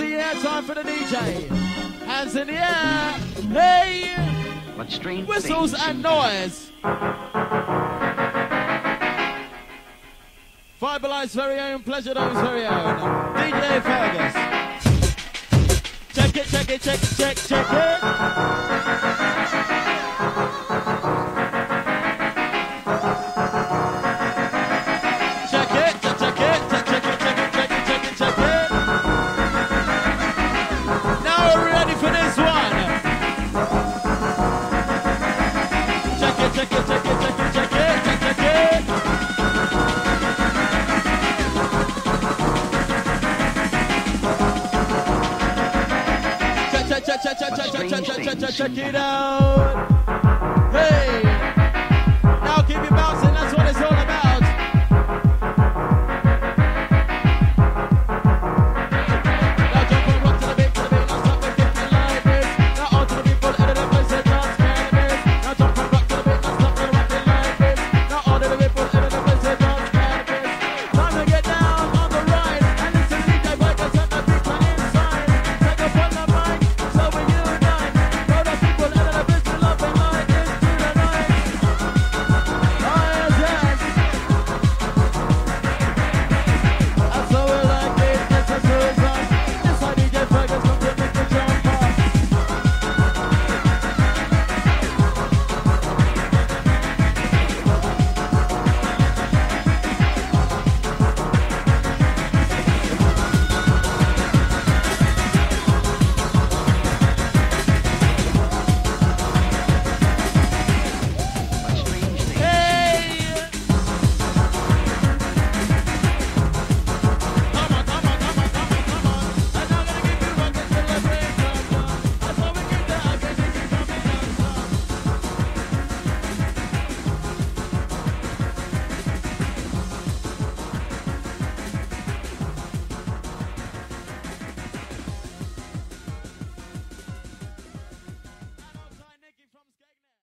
the air, time for the DJ. Hands in the air. Hey! What strange Whistles and noise. Fiber Life's very own, Pleasure Dome's very own. DJ Fergus. Check it, check it, check it, check, check it. check, it out. Hey.